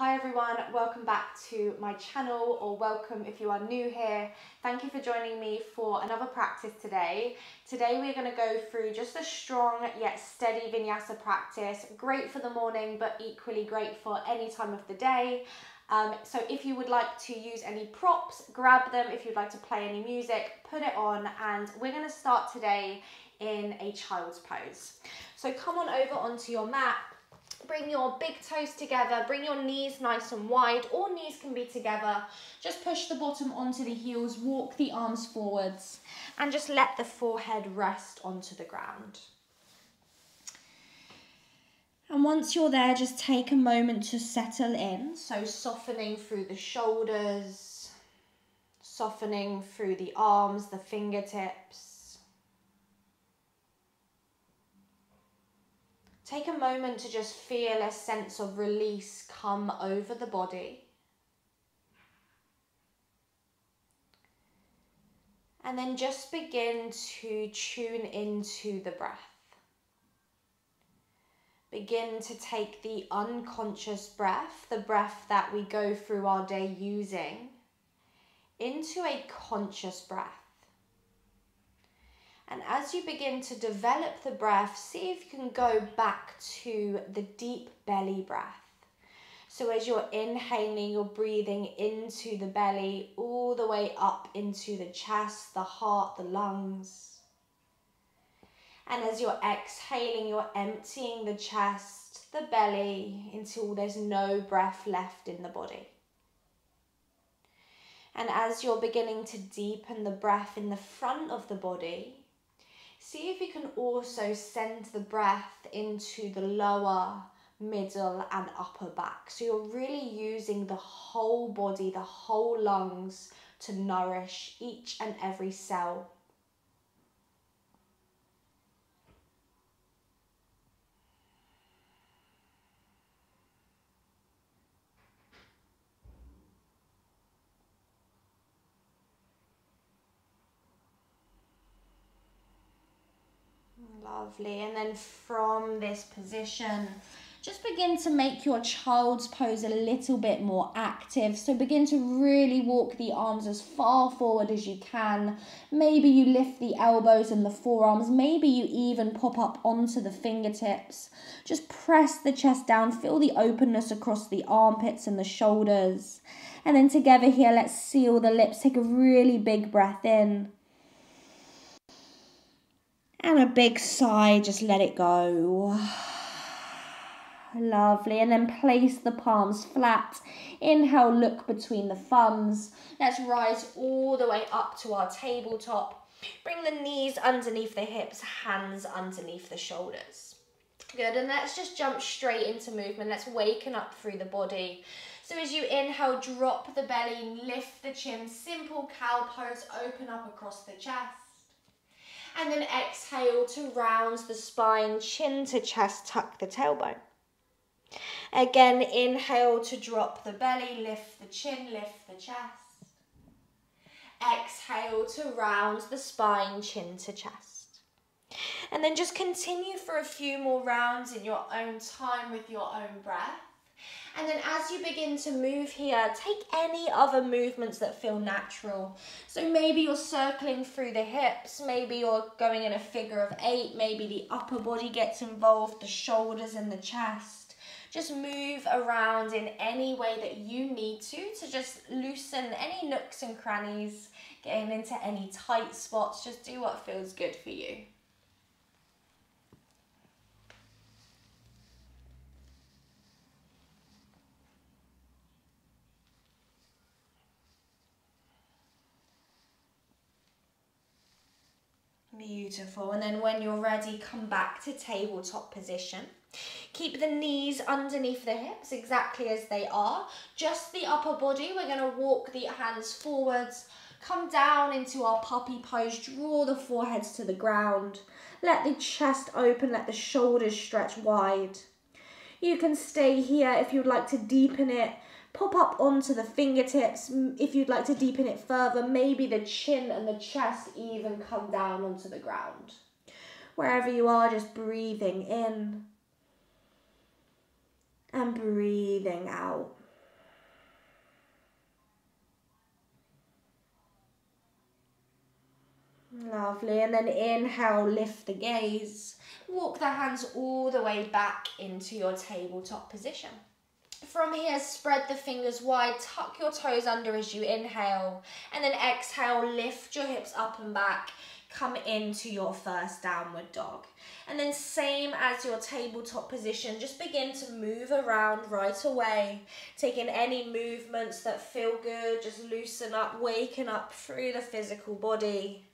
Hi everyone, welcome back to my channel or welcome if you are new here. Thank you for joining me for another practice today. Today we're going to go through just a strong yet steady vinyasa practice. Great for the morning but equally great for any time of the day. Um, so if you would like to use any props, grab them. If you'd like to play any music, put it on and we're going to start today in a child's pose. So come on over onto your mat Bring your big toes together, bring your knees nice and wide. All knees can be together. Just push the bottom onto the heels, walk the arms forwards, and just let the forehead rest onto the ground. And once you're there, just take a moment to settle in. So softening through the shoulders, softening through the arms, the fingertips. Take a moment to just feel a sense of release come over the body. And then just begin to tune into the breath. Begin to take the unconscious breath, the breath that we go through our day using, into a conscious breath. And as you begin to develop the breath, see if you can go back to the deep belly breath. So as you're inhaling, you're breathing into the belly, all the way up into the chest, the heart, the lungs. And as you're exhaling, you're emptying the chest, the belly, until there's no breath left in the body. And as you're beginning to deepen the breath in the front of the body, See if you can also send the breath into the lower, middle and upper back. So you're really using the whole body, the whole lungs to nourish each and every cell Lovely. And then from this position, just begin to make your child's pose a little bit more active. So begin to really walk the arms as far forward as you can. Maybe you lift the elbows and the forearms. Maybe you even pop up onto the fingertips. Just press the chest down. Feel the openness across the armpits and the shoulders. And then together here, let's seal the lips. Take a really big breath in and a big sigh, just let it go. Lovely. And then place the palms flat. Inhale, look between the thumbs. Let's rise all the way up to our tabletop. Bring the knees underneath the hips, hands underneath the shoulders. Good, and let's just jump straight into movement. Let's waken up through the body. So as you inhale, drop the belly, lift the chin, simple cow pose, open up across the chest. And then exhale to round the spine, chin to chest, tuck the tailbone. Again, inhale to drop the belly, lift the chin, lift the chest. Exhale to round the spine, chin to chest. And then just continue for a few more rounds in your own time with your own breath. And then as you begin to move here, take any other movements that feel natural. So maybe you're circling through the hips, maybe you're going in a figure of eight, maybe the upper body gets involved, the shoulders and the chest. Just move around in any way that you need to, to just loosen any nooks and crannies, getting into any tight spots. Just do what feels good for you. Beautiful. And then when you're ready, come back to tabletop position. Keep the knees underneath the hips exactly as they are. Just the upper body. We're going to walk the hands forwards. Come down into our puppy pose. Draw the foreheads to the ground. Let the chest open. Let the shoulders stretch wide. You can stay here if you'd like to deepen it pop up onto the fingertips if you'd like to deepen it further. Maybe the chin and the chest even come down onto the ground. Wherever you are, just breathing in and breathing out. Lovely. And then inhale, lift the gaze. Walk the hands all the way back into your tabletop position. From here, spread the fingers wide, tuck your toes under as you inhale, and then exhale, lift your hips up and back, come into your first downward dog. And then same as your tabletop position, just begin to move around right away, taking any movements that feel good, just loosen up, waking up through the physical body.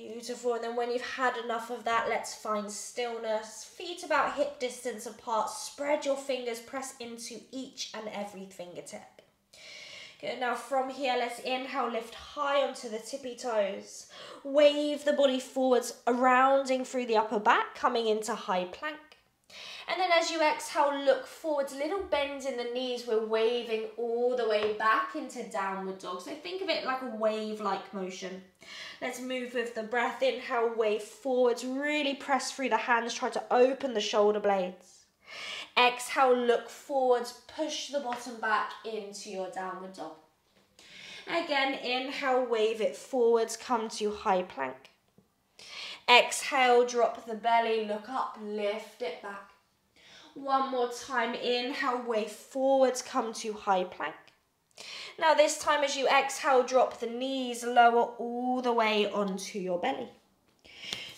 Beautiful. And then when you've had enough of that, let's find stillness. Feet about hip distance apart. Spread your fingers, press into each and every fingertip. Good. Now from here, let's inhale, lift high onto the tippy toes. Wave the body forwards, rounding through the upper back, coming into high plank. And then as you exhale, look forwards, little bends in the knees. We're waving all the way back into downward dog. So think of it like a wave-like motion. Let's move with the breath. Inhale, wave forwards. Really press through the hands. Try to open the shoulder blades. Exhale, look forwards. Push the bottom back into your downward dog. Again, inhale, wave it forwards. Come to high plank. Exhale, drop the belly. Look up, lift it back. One more time, inhale, wave forwards, come to high plank. Now this time as you exhale, drop the knees, lower all the way onto your belly.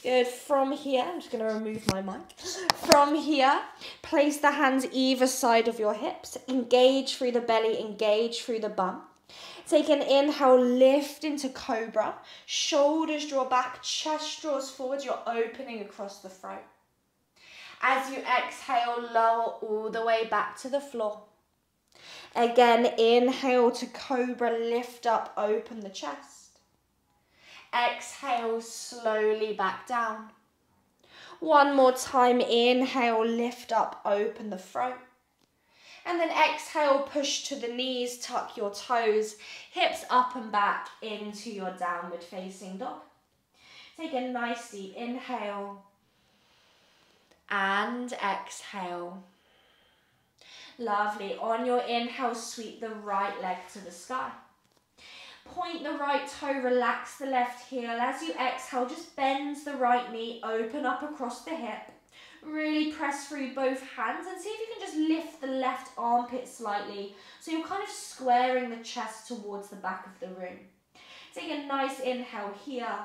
Good, from here, I'm just going to remove my mic. From here, place the hands either side of your hips. Engage through the belly, engage through the bum. Take an inhale, lift into cobra. Shoulders draw back, chest draws forward. You're opening across the throat. As you exhale, lower all the way back to the floor. Again, inhale to cobra, lift up, open the chest. Exhale, slowly back down. One more time, inhale, lift up, open the throat. And then exhale, push to the knees, tuck your toes, hips up and back into your downward facing dog. Take a nice deep inhale and exhale. Lovely. On your inhale, sweep the right leg to the sky. Point the right toe, relax the left heel. As you exhale, just bend the right knee, open up across the hip. Really press through both hands and see if you can just lift the left armpit slightly. So you're kind of squaring the chest towards the back of the room. Take a nice inhale here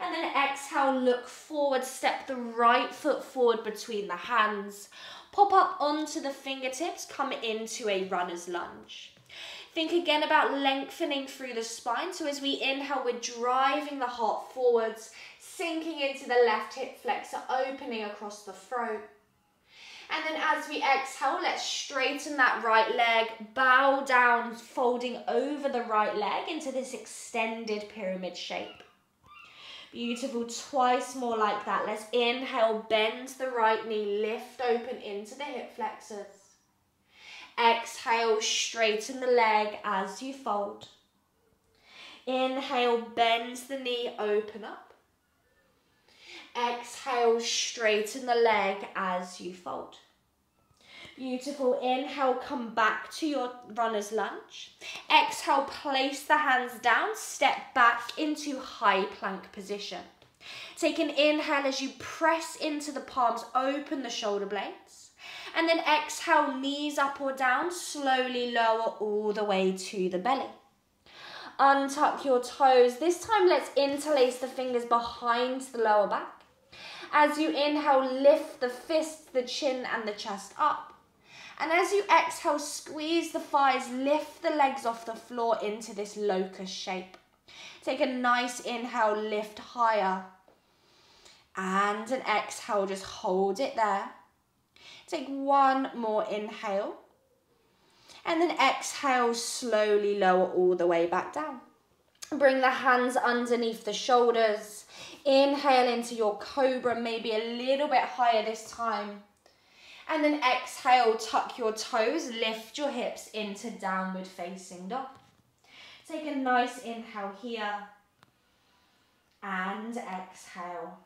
and then exhale, look forward, step the right foot forward between the hands. Pop up onto the fingertips, come into a runner's lunge. Think again about lengthening through the spine. So as we inhale, we're driving the heart forwards, sinking into the left hip flexor, opening across the throat. And then as we exhale, let's straighten that right leg, bow down, folding over the right leg into this extended pyramid shape. Beautiful, twice more like that. Let's inhale, bend the right knee, lift open into the hip flexors. Exhale, straighten the leg as you fold. Inhale, bend the knee, open up. Exhale, straighten the leg as you fold. Beautiful. Inhale, come back to your runner's lunge. Exhale, place the hands down, step back into high plank position. Take an inhale as you press into the palms, open the shoulder blades. And then exhale, knees up or down, slowly lower all the way to the belly. Untuck your toes. This time, let's interlace the fingers behind the lower back. As you inhale, lift the fists, the chin, and the chest up. And as you exhale, squeeze the thighs, lift the legs off the floor into this locust shape. Take a nice inhale, lift higher. And an exhale, just hold it there. Take one more inhale. And then exhale, slowly lower all the way back down. Bring the hands underneath the shoulders. Inhale into your cobra, maybe a little bit higher this time. And then exhale, tuck your toes, lift your hips into downward facing dog. Take a nice inhale here and exhale.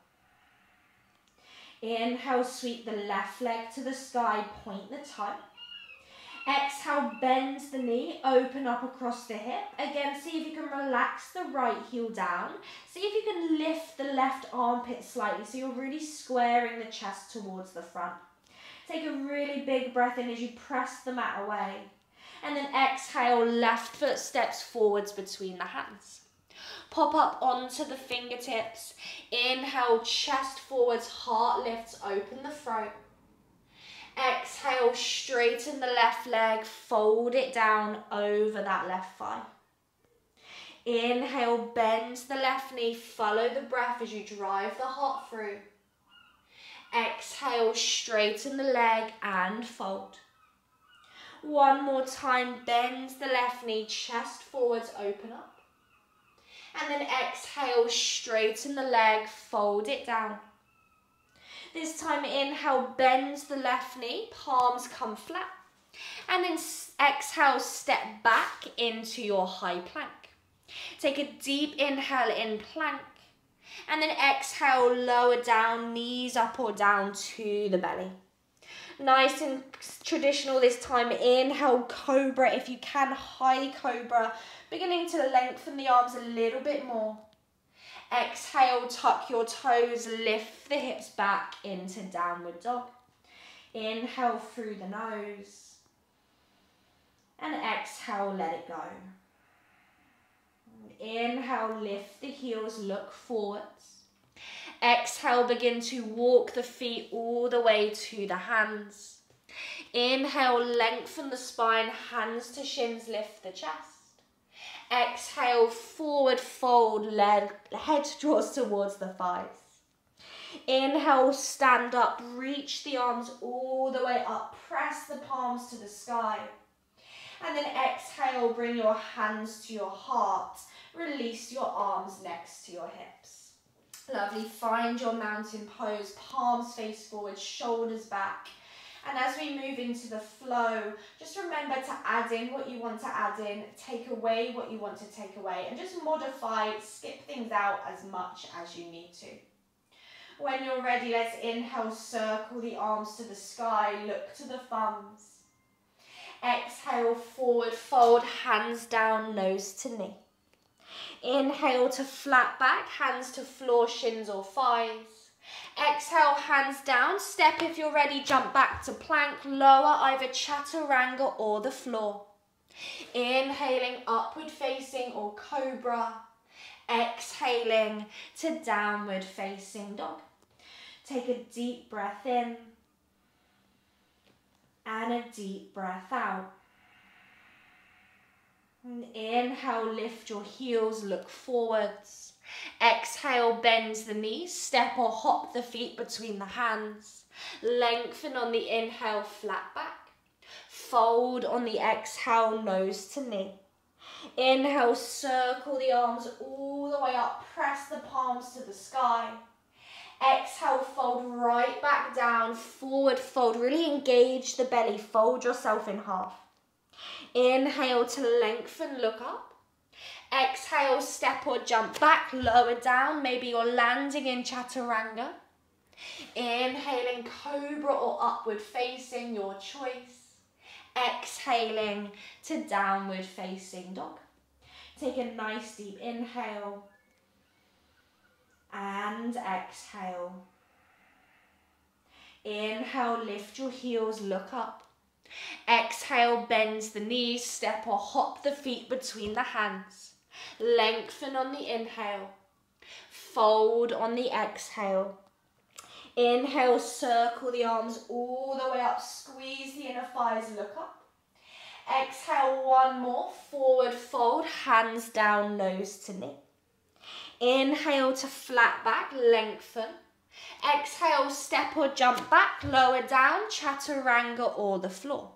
Inhale, sweep the left leg to the sky, point the toe. Exhale, bend the knee, open up across the hip. Again, see if you can relax the right heel down. See if you can lift the left armpit slightly so you're really squaring the chest towards the front. Take a really big breath in as you press the mat away. And then exhale, left foot steps forwards between the hands. Pop up onto the fingertips. Inhale, chest forwards, heart lifts, open the throat. Exhale, straighten the left leg, fold it down over that left thigh. Inhale, bend the left knee, follow the breath as you drive the heart through. Exhale, straighten the leg and fold. One more time, bend the left knee, chest forwards, open up. And then exhale, straighten the leg, fold it down. This time inhale, bend the left knee, palms come flat. And then exhale, step back into your high plank. Take a deep inhale in plank. And then exhale, lower down, knees up or down to the belly. Nice and traditional this time. Inhale, cobra. If you can, high cobra. Beginning to lengthen the arms a little bit more. Exhale, tuck your toes, lift the hips back into downward dog. Inhale through the nose. And exhale, let it go. Inhale, lift the heels, look forwards. Exhale, begin to walk the feet all the way to the hands. Inhale, lengthen the spine, hands to shins, lift the chest. Exhale, forward fold, leg, head draws towards the thighs. Inhale, stand up, reach the arms all the way up, press the palms to the sky. And then exhale, bring your hands to your heart. Release your arms next to your hips. Lovely, find your mountain pose, palms face forward, shoulders back. And as we move into the flow, just remember to add in what you want to add in, take away what you want to take away, and just modify, skip things out as much as you need to. When you're ready, let's inhale, circle the arms to the sky, look to the thumbs. Exhale, forward fold, hands down, nose to knee. Inhale to flat back, hands to floor, shins or thighs. Exhale, hands down. Step if you're ready, jump back to plank. Lower either chaturanga or the floor. Inhaling, upward facing or cobra. Exhaling to downward facing dog. Take a deep breath in and a deep breath out. And inhale, lift your heels, look forwards. Exhale, bend the knees, step or hop the feet between the hands. Lengthen on the inhale, flat back. Fold on the exhale, nose to knee. Inhale, circle the arms all the way up, press the palms to the sky. Exhale, fold right back down, forward fold, really engage the belly, fold yourself in half. Inhale to lengthen, look up. Exhale, step or jump back, lower down. Maybe you're landing in chaturanga. Inhaling cobra or upward facing, your choice. Exhaling to downward facing dog. Take a nice deep inhale and exhale. Inhale, lift your heels, look up. Exhale, bend the knees, step or hop the feet between the hands. Lengthen on the inhale. Fold on the exhale. Inhale, circle the arms all the way up. Squeeze the inner thighs, look up. Exhale, one more. Forward fold, hands down, nose to knee. Inhale to flat back, lengthen. Exhale, step or jump back, lower down, chaturanga or the floor.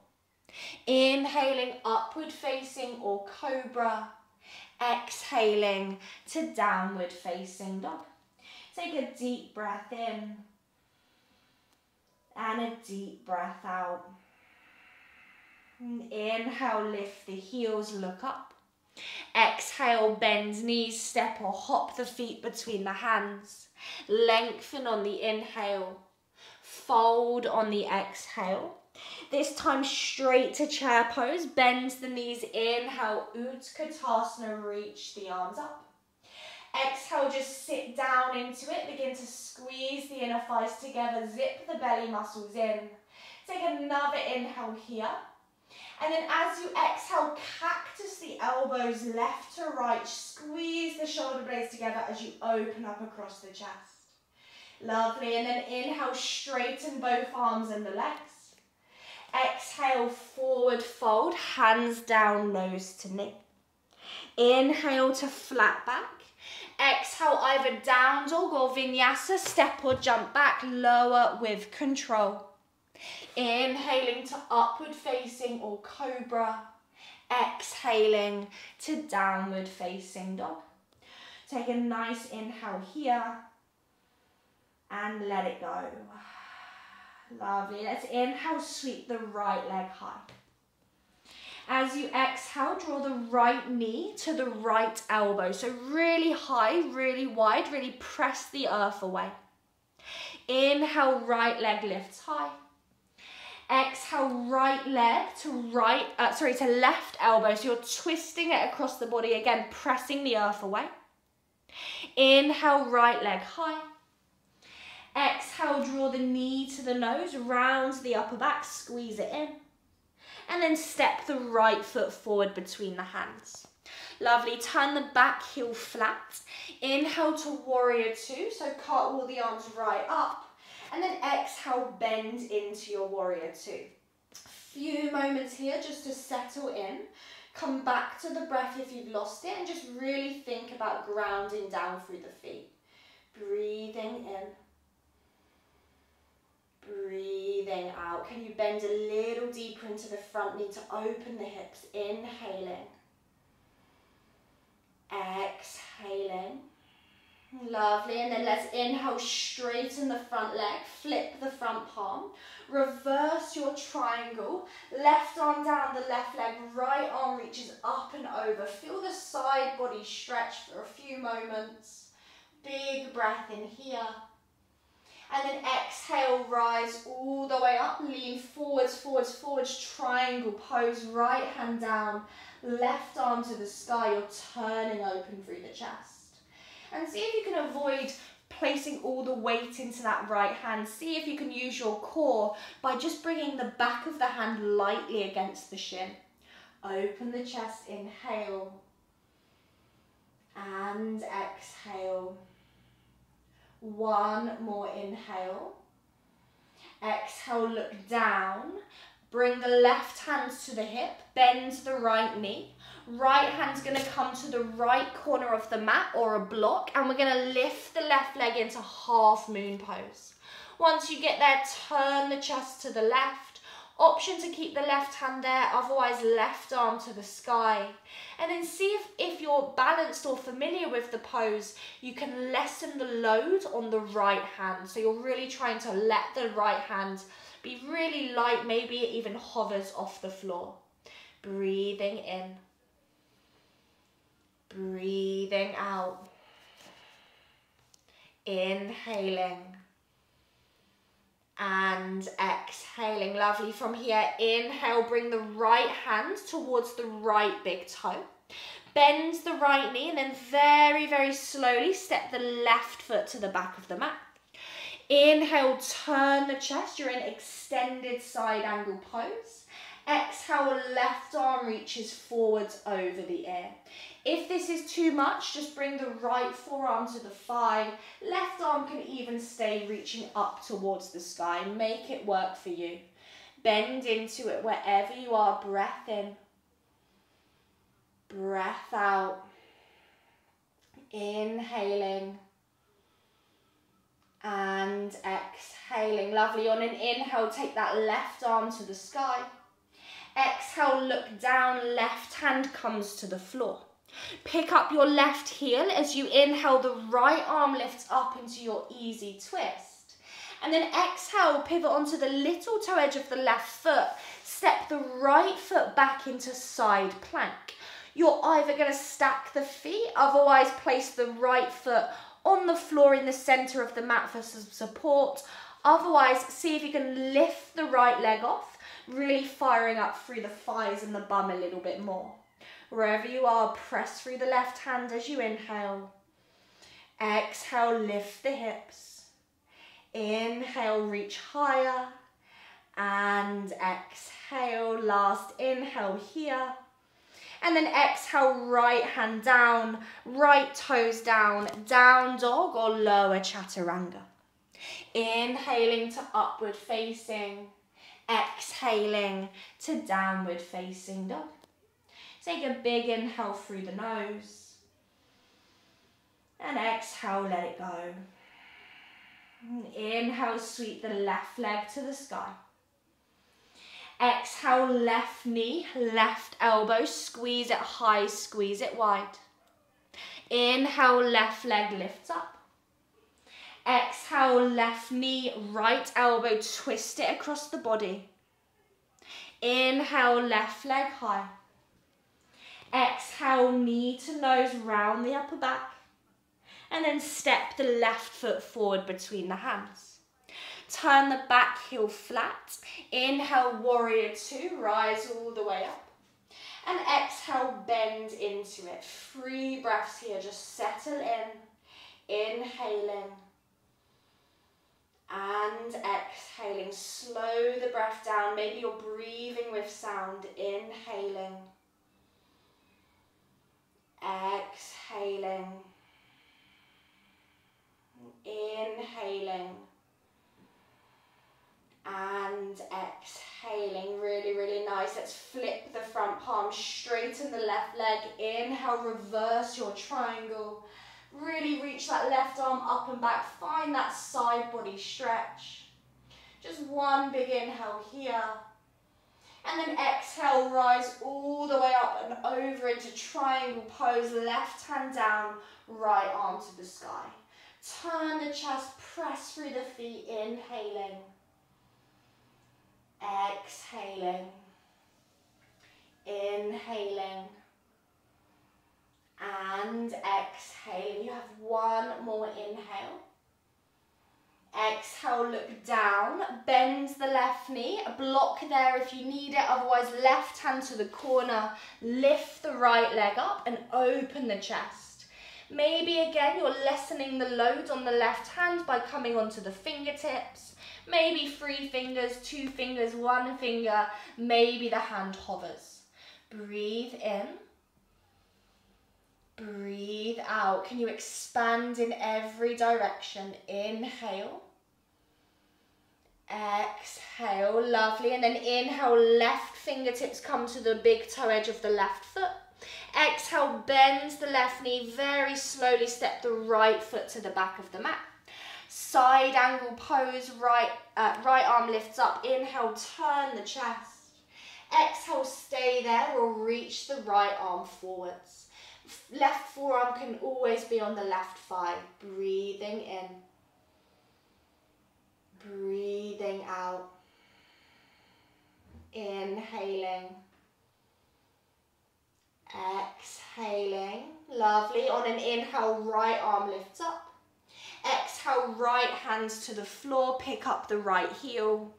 Inhaling, upward facing or cobra exhaling to downward facing dog. Take a deep breath in and a deep breath out. Inhale, lift the heels, look up. Exhale, bend knees, step or hop the feet between the hands. Lengthen on the inhale. fold on the exhale. This time straight to chair pose, bend the knees, in. inhale, Utkatasana, reach the arms up. Exhale, just sit down into it, begin to squeeze the inner thighs together, zip the belly muscles in. Take another inhale here. And then as you exhale, cactus the elbows left to right. Squeeze the shoulder blades together as you open up across the chest. Lovely. And then inhale, straighten both arms and the legs. Exhale, forward fold, hands down, nose to knee. Inhale to flat back. Exhale, either down dog or vinyasa, step or jump back, lower with control. Inhaling to upward facing or cobra. Exhaling to downward facing dog. Take a nice inhale here and let it go. Lovely. Let's inhale, sweep the right leg high. As you exhale, draw the right knee to the right elbow. So really high, really wide, really press the earth away. Inhale, right leg lifts high. Exhale, right leg to right, uh, sorry, to left elbow. So you're twisting it across the body again, pressing the earth away. Inhale, right leg high. Exhale, draw the knee to the nose, round the upper back, squeeze it in and then step the right foot forward between the hands. Lovely, turn the back heel flat. Inhale to warrior two, so cartwheel the arms right up. And then exhale, bend into your warrior two. Few moments here just to settle in. Come back to the breath if you've lost it and just really think about grounding down through the feet. Breathing in Breathing out. Can you bend a little deeper into the front knee to open the hips? Inhaling. Exhaling. Lovely. And then let's inhale, straighten the front leg, flip the front palm, reverse your triangle, left arm down the left leg, right arm reaches up and over. Feel the side body stretch for a few moments. Big breath in here. And then exhale, rise all the way up, lean forwards, forwards, forwards, triangle pose, right hand down, left arm to the sky, you're turning open through the chest. And see if you can avoid placing all the weight into that right hand. See if you can use your core by just bringing the back of the hand lightly against the shin. Open the chest, inhale, and exhale. One more inhale. Exhale, look down. Bring the left hand to the hip, bend the right knee. Right hand's gonna come to the right corner of the mat or a block, and we're gonna lift the left leg into half moon pose. Once you get there, turn the chest to the left, Option to keep the left hand there, otherwise left arm to the sky. And then see if, if you're balanced or familiar with the pose, you can lessen the load on the right hand. So you're really trying to let the right hand be really light, maybe it even hovers off the floor. Breathing in. Breathing out. Inhaling and exhaling. Lovely. From here, inhale, bring the right hand towards the right big toe. Bend the right knee and then very, very slowly step the left foot to the back of the mat. Inhale, turn the chest. You're in extended side angle pose. Exhale, left arm reaches forwards over the air. If this is too much, just bring the right forearm to the thigh. Left arm can even stay reaching up towards the sky. Make it work for you. Bend into it wherever you are. Breath in. Breath out. Inhaling. And exhaling. Lovely. On an inhale, take that left arm to the sky. Exhale, look down. Left hand comes to the floor. Pick up your left heel as you inhale, the right arm lifts up into your easy twist. And then exhale, pivot onto the little toe edge of the left foot. Step the right foot back into side plank. You're either going to stack the feet, otherwise place the right foot on the floor in the center of the mat for some support. Otherwise, see if you can lift the right leg off, really firing up through the thighs and the bum a little bit more. Wherever you are, press through the left hand as you inhale. Exhale, lift the hips. Inhale, reach higher. And exhale, last inhale here. And then exhale, right hand down, right toes down, down dog or lower chaturanga. Inhaling to upward facing, exhaling to downward facing dog. Take a big inhale through the nose. And exhale, let it go. Inhale, sweep the left leg to the sky. Exhale, left knee, left elbow, squeeze it high, squeeze it wide. Inhale, left leg lifts up. Exhale, left knee, right elbow, twist it across the body. Inhale, left leg high. Exhale, knee to nose, round the upper back. And then step the left foot forward between the hands. Turn the back heel flat. Inhale, warrior two, rise all the way up. And exhale, bend into it. Three breaths here, just settle in. Inhaling and exhaling. Slow the breath down. Maybe you're breathing with sound. Inhaling. Exhaling. Inhaling. And exhaling. Really, really nice. Let's flip the front palm, straighten the left leg. Inhale, reverse your triangle. Really reach that left arm up and back. Find that side body stretch. Just one big inhale here. And then exhale, rise all the way up and over into triangle pose. Left hand down, right arm to the sky. Turn the chest, press through the feet, inhaling. Exhaling. Inhaling and exhaling. You have one more inhale. Exhale, look down, bend the left knee, block there if you need it, otherwise left hand to the corner, lift the right leg up and open the chest. Maybe again you're lessening the load on the left hand by coming onto the fingertips, maybe three fingers, two fingers, one finger, maybe the hand hovers. Breathe in. Breathe out. Can you expand in every direction? Inhale. Exhale, lovely. And then inhale, left fingertips come to the big toe edge of the left foot. Exhale, bend the left knee, very slowly step the right foot to the back of the mat. Side angle pose, right, uh, right arm lifts up. Inhale, turn the chest. Exhale, stay there We'll reach the right arm forwards. Left forearm can always be on the left thigh. Breathing in. Breathing out. Inhaling. Exhaling. Lovely. On an inhale, right arm lifts up. Exhale, right hands to the floor, pick up the right heel.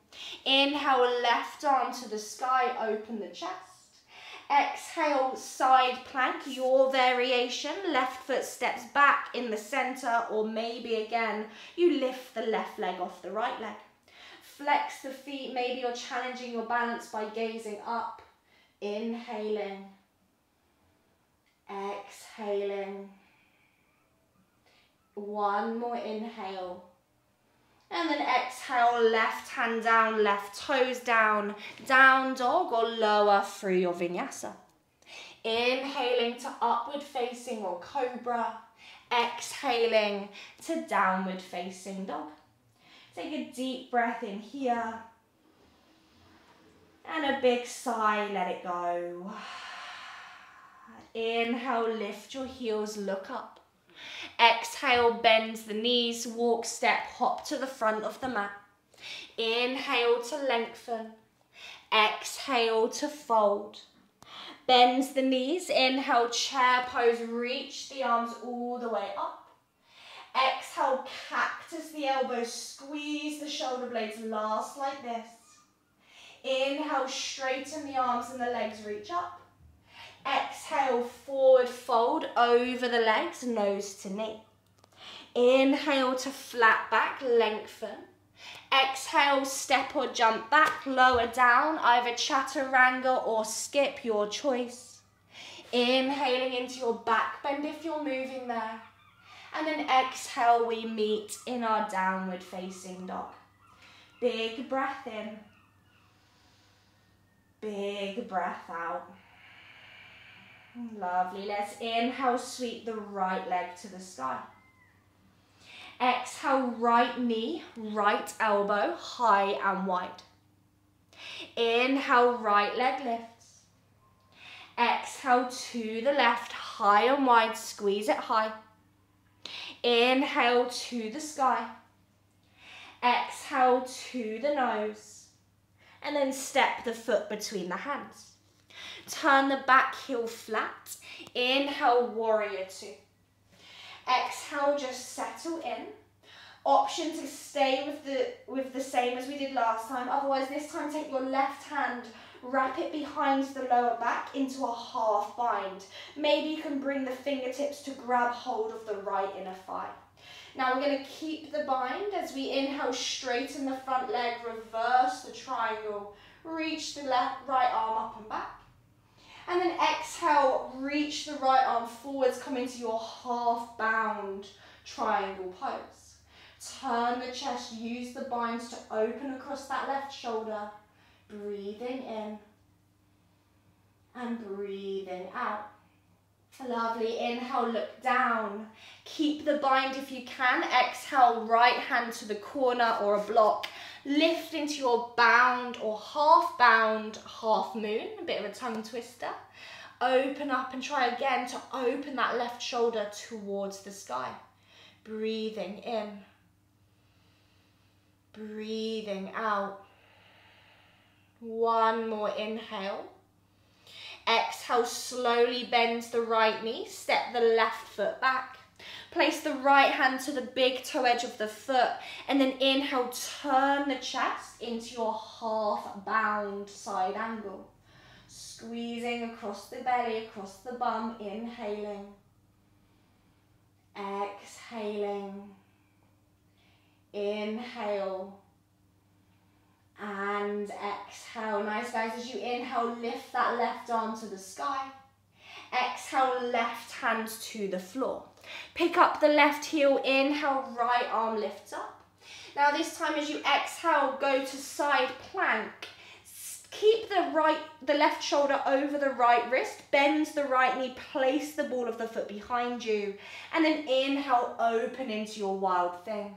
Inhale, left arm to the sky, open the chest. Exhale, side plank, your variation. Left foot steps back in the center or maybe again, you lift the left leg off the right leg. Flex the feet, maybe you're challenging your balance by gazing up. Inhaling. Exhaling. One more inhale. And then exhale, left hand down, left toes down, down dog or lower through your vinyasa. Inhaling to upward facing or cobra. Exhaling to downward facing dog. Take a deep breath in here. And a big sigh, let it go. Inhale, lift your heels, look up. Exhale, bend the knees, walk, step, hop to the front of the mat. Inhale to lengthen. Exhale to fold. Bend the knees, inhale, chair pose, reach the arms all the way up. Exhale, cactus the elbows, squeeze the shoulder blades, last like this. Inhale, straighten the arms and the legs, reach up. Exhale, forward fold over the legs, nose to knee. Inhale to flat back, lengthen. Exhale, step or jump back, lower down, either chaturanga or skip, your choice. Inhaling into your back bend if you're moving there. And then exhale, we meet in our downward facing dog. Big breath in. Big breath out. Lovely. Let's inhale, sweep the right leg to the sky. Exhale, right knee, right elbow, high and wide. Inhale, right leg lifts. Exhale to the left, high and wide, squeeze it high. Inhale to the sky. Exhale to the nose. And then step the foot between the hands. Turn the back heel flat. Inhale, warrior two. Exhale, just settle in. Option to stay with the, with the same as we did last time. Otherwise, this time take your left hand, wrap it behind the lower back into a half bind. Maybe you can bring the fingertips to grab hold of the right inner thigh. Now we're going to keep the bind as we inhale, straighten the front leg, reverse the triangle, reach the left, right arm up and back. And then exhale, reach the right arm forwards, come into your half bound triangle pose. Turn the chest, use the binds to open across that left shoulder. Breathing in and breathing out. Lovely, inhale, look down. Keep the bind if you can. Exhale, right hand to the corner or a block. Lift into your bound or half bound, half moon, a bit of a tongue twister. Open up and try again to open that left shoulder towards the sky. Breathing in. Breathing out. One more inhale. Exhale, slowly bend the right knee, step the left foot back. Place the right hand to the big toe edge of the foot and then inhale, turn the chest into your half bound side angle. Squeezing across the belly, across the bum, inhaling. Exhaling. Inhale and exhale. Nice guys, as you inhale, lift that left arm to the sky. Exhale, left hand to the floor. Pick up the left heel, inhale, right arm lifts up. Now this time as you exhale, go to side plank. Keep the right, the left shoulder over the right wrist, bend the right knee, place the ball of the foot behind you, and then inhale, open into your wild thing.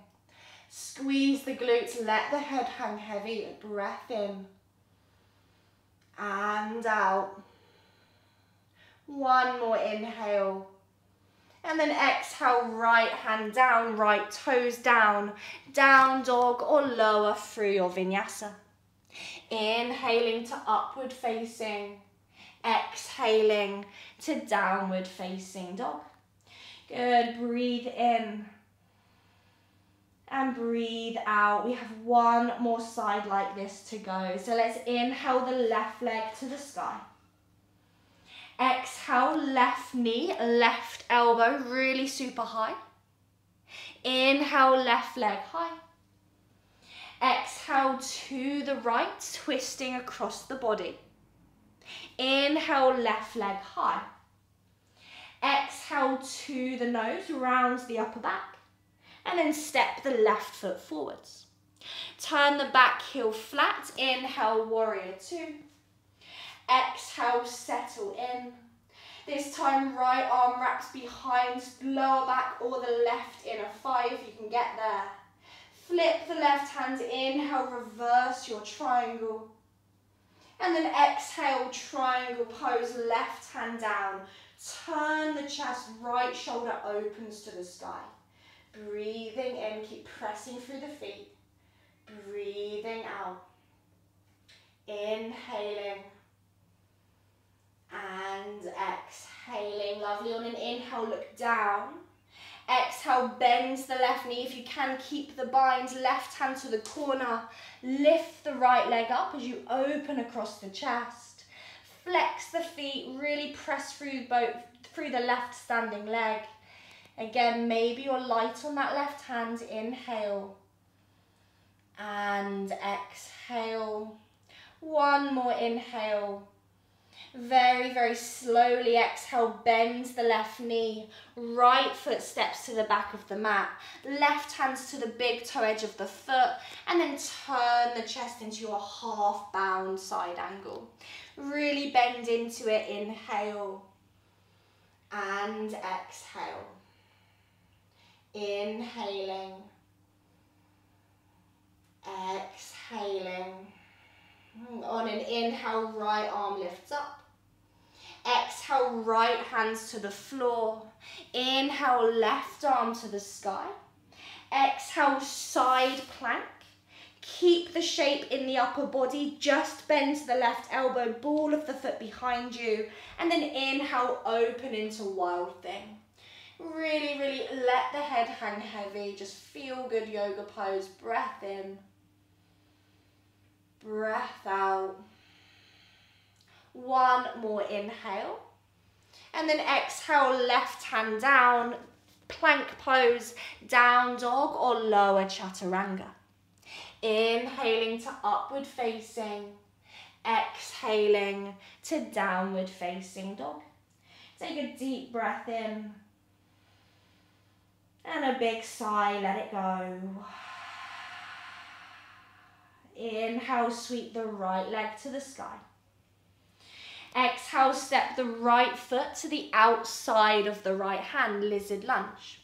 Squeeze the glutes, let the head hang heavy, breath in and out. One more inhale. And then exhale, right hand down, right toes down, down dog or lower through your vinyasa. Inhaling to upward facing, exhaling to downward facing dog. Good, breathe in and breathe out. We have one more side like this to go. So let's inhale the left leg to the sky. Exhale, left knee, left elbow, really super high. Inhale, left leg high. Exhale to the right, twisting across the body. Inhale, left leg high. Exhale to the nose, rounds the upper back and then step the left foot forwards. Turn the back heel flat, inhale, warrior two. Exhale, settle in. This time, right arm wraps behind lower back or the left inner thigh if you can get there. Flip the left hand, inhale, reverse your triangle. And then exhale, triangle pose, left hand down. Turn the chest, right shoulder opens to the sky. Breathing in, keep pressing through the feet. Breathing out. Inhaling. And exhaling. Lovely. On an inhale, look down. Exhale, bend the left knee. If you can, keep the bind. Left hand to the corner. Lift the right leg up as you open across the chest. Flex the feet, really press through both through the left standing leg. Again, maybe you're light on that left hand. Inhale. And exhale. One more inhale. Very, very slowly exhale, bend the left knee. Right foot steps to the back of the mat. Left hands to the big toe edge of the foot. And then turn the chest into a half bound side angle. Really bend into it. Inhale. And exhale. Inhaling. Exhaling. On an inhale, right arm lifts up. Exhale, right hands to the floor. Inhale, left arm to the sky. Exhale, side plank. Keep the shape in the upper body. Just bend to the left elbow, ball of the foot behind you. And then inhale, open into wild thing. Really, really let the head hang heavy. Just feel good yoga pose. Breath in. Breath out. One more inhale. And then exhale, left hand down, plank pose, down dog or lower chaturanga. Inhaling to upward facing, exhaling to downward facing dog. Take a deep breath in and a big sigh, let it go. Inhale, sweep the right leg to the sky. Exhale, step the right foot to the outside of the right hand, lizard lunge.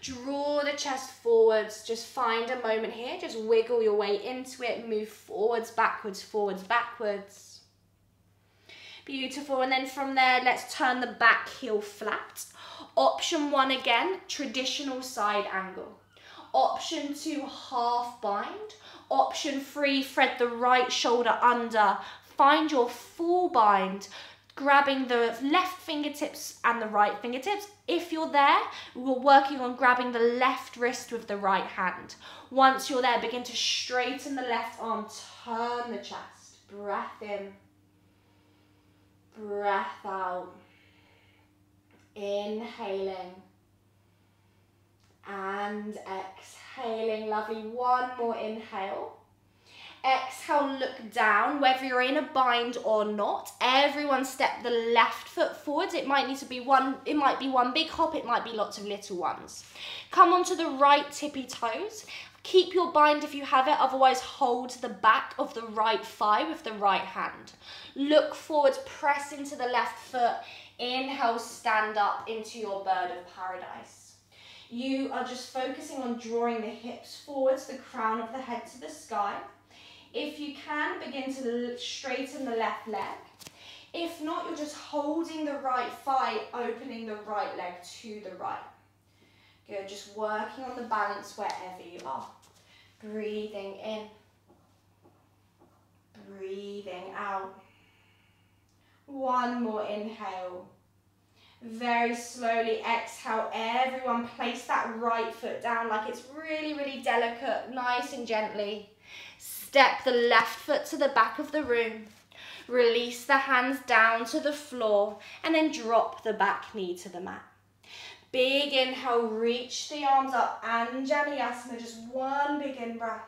Draw the chest forwards, just find a moment here, just wiggle your way into it, move forwards, backwards, forwards, backwards. Beautiful, and then from there, let's turn the back heel flat. Option one again, traditional side angle. Option two, half bind. Option three, thread the right shoulder under. Find your full bind, grabbing the left fingertips and the right fingertips. If you're there, we're working on grabbing the left wrist with the right hand. Once you're there, begin to straighten the left arm, turn the chest. Breath in, breath out. Inhaling and exhaling. Lovely. One more inhale. Exhale, look down, whether you're in a bind or not. Everyone step the left foot forwards. It might need to be one, it might be one big hop, it might be lots of little ones. Come onto the right tippy toes. Keep your bind if you have it, otherwise hold the back of the right thigh with the right hand. Look forwards, press into the left foot. Inhale, stand up into your bird of paradise. You are just focusing on drawing the hips forwards, the crown of the head to the sky. If you can, begin to straighten the left leg. If not, you're just holding the right thigh, opening the right leg to the right. Good, just working on the balance wherever you are. Breathing in. Breathing out. One more inhale. Very slowly exhale. Everyone place that right foot down like it's really, really delicate, nice and gently. Step the left foot to the back of the room. Release the hands down to the floor and then drop the back knee to the mat. Big inhale, reach the arms up, and Anjaneyasana, just one big in breath.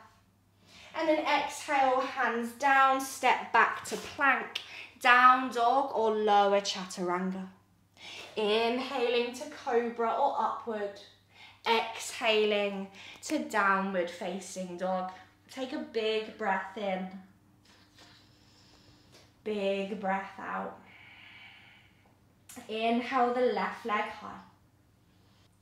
And then exhale, hands down, step back to plank, down dog or lower chaturanga. Inhaling to cobra or upward. Exhaling to downward facing dog. Take a big breath in. Big breath out. Inhale the left leg high.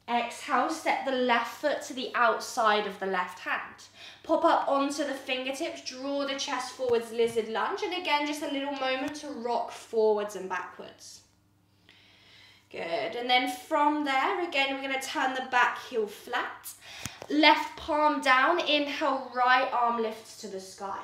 Exhale, step the left foot to the outside of the left hand. Pop up onto the fingertips, draw the chest forwards, lizard lunge, and again, just a little moment to rock forwards and backwards. Good, and then from there, again, we're gonna turn the back heel flat. Left palm down, inhale, right arm lifts to the sky.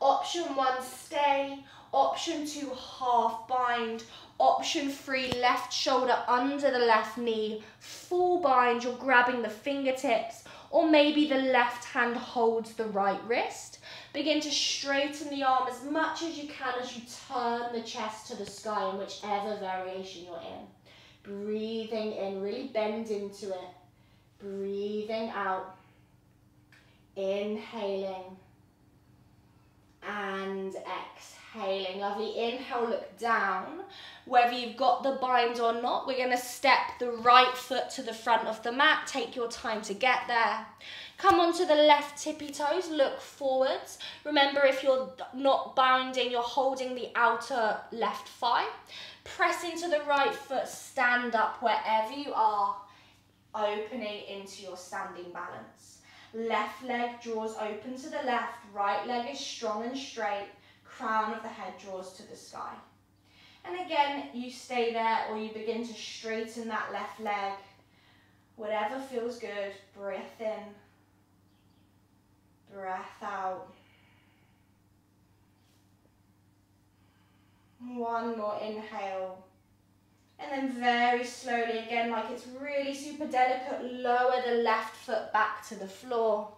Option one, stay. Option two, half bind. Option three, left shoulder under the left knee, full bind, you're grabbing the fingertips, or maybe the left hand holds the right wrist. Begin to straighten the arm as much as you can as you turn the chest to the sky in whichever variation you're in. Breathing in, really bend into it. Breathing out. Inhaling. And exhaling. Lovely. Inhale, look down. Whether you've got the bind or not, we're going to step the right foot to the front of the mat. Take your time to get there. Come onto the left tippy toes, look forwards. Remember if you're not binding, you're holding the outer left thigh. Press into the right foot, stand up wherever you are, opening into your standing balance. Left leg draws open to the left, right leg is strong and straight, crown of the head draws to the sky. And again, you stay there or you begin to straighten that left leg. Whatever feels good, breath in, breath out. One more inhale. And then very slowly, again, like it's really super delicate, lower the left foot back to the floor.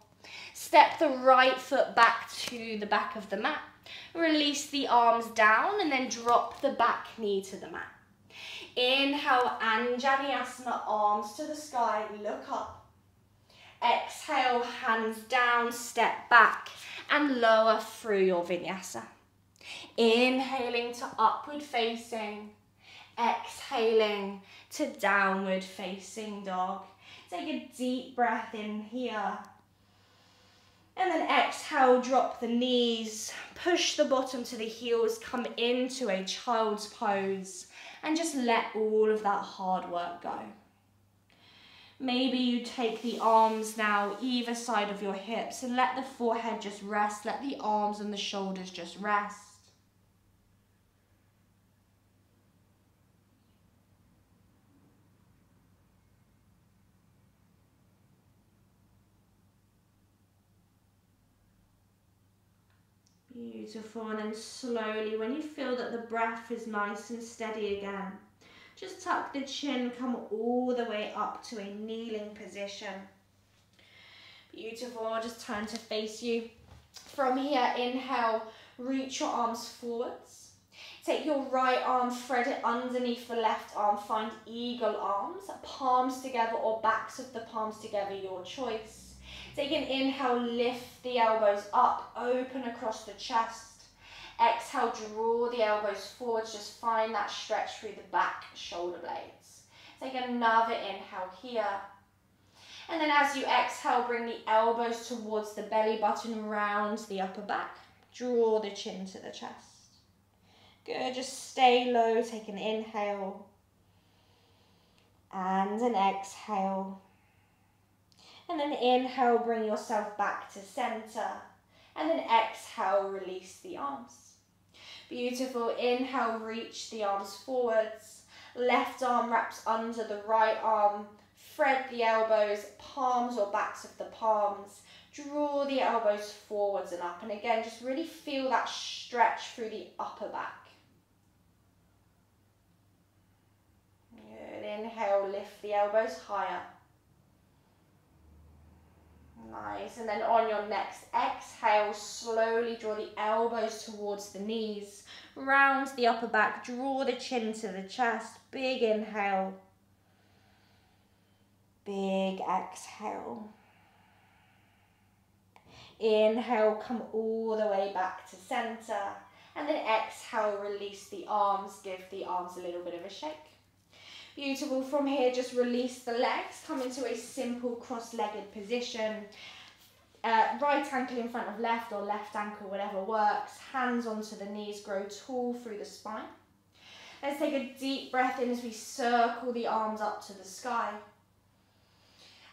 Step the right foot back to the back of the mat. Release the arms down and then drop the back knee to the mat. Inhale, Anjaneyasana, arms to the sky, look up. Exhale, hands down, step back and lower through your vinyasa. Inhaling to upward facing. Exhaling to downward facing dog. Take a deep breath in here. And then exhale, drop the knees, push the bottom to the heels, come into a child's pose, and just let all of that hard work go. Maybe you take the arms now either side of your hips and let the forehead just rest, let the arms and the shoulders just rest. Beautiful, and then slowly, when you feel that the breath is nice and steady again, just tuck the chin, come all the way up to a kneeling position. Beautiful, just turn to face you. From here, inhale, reach your arms forwards. Take your right arm, thread it underneath the left arm, find eagle arms, palms together or backs of the palms together, your choice. Take an inhale, lift the elbows up, open across the chest. Exhale, draw the elbows forwards, just find that stretch through the back shoulder blades. Take another inhale here. And then as you exhale, bring the elbows towards the belly button, round the upper back. Draw the chin to the chest. Good, just stay low, take an inhale. And an exhale. And then inhale, bring yourself back to center. And then exhale, release the arms. Beautiful. Inhale, reach the arms forwards. Left arm wraps under the right arm. Thread the elbows, palms or backs of the palms. Draw the elbows forwards and up. And again, just really feel that stretch through the upper back. Good. Inhale, lift the elbows higher. Nice. And then on your next exhale, slowly draw the elbows towards the knees. Round the upper back. Draw the chin to the chest. Big inhale. Big exhale. Inhale, come all the way back to center. And then exhale, release the arms. Give the arms a little bit of a shake. Beautiful. From here, just release the legs. Come into a simple cross-legged position. Uh, right ankle in front of left or left ankle, whatever works. Hands onto the knees, grow tall through the spine. Let's take a deep breath in as we circle the arms up to the sky.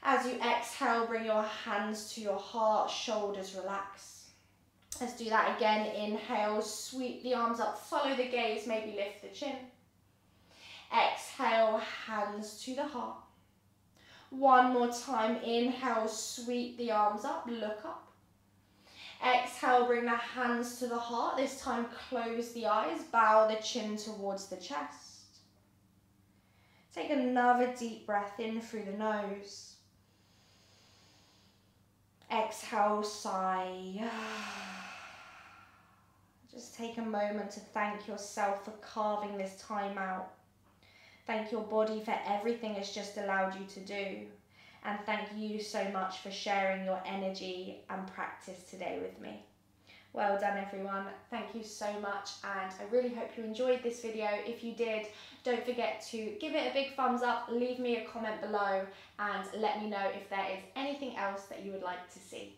As you exhale, bring your hands to your heart, shoulders relax. Let's do that again. Inhale, sweep the arms up, follow the gaze, maybe lift the chin. Exhale, hands to the heart. One more time, inhale, sweep the arms up, look up. Exhale, bring the hands to the heart. This time, close the eyes, bow the chin towards the chest. Take another deep breath in through the nose. Exhale, sigh. Just take a moment to thank yourself for carving this time out. Thank your body for everything it's just allowed you to do. And thank you so much for sharing your energy and practice today with me. Well done everyone, thank you so much and I really hope you enjoyed this video. If you did, don't forget to give it a big thumbs up, leave me a comment below and let me know if there is anything else that you would like to see.